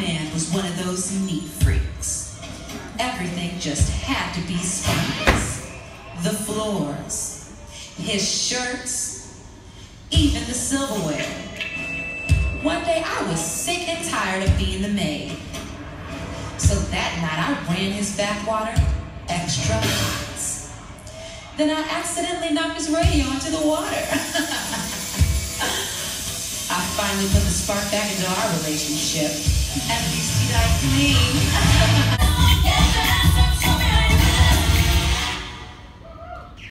man was one of those neat freaks. Everything just had to be spotless. The floors, his shirts, even the silverware. One day I was sick and tired of being the maid. So that night I ran his backwater extra hot. Then I accidentally knocked his radio into the water. I finally put the spark back into our relationship. At least you got a.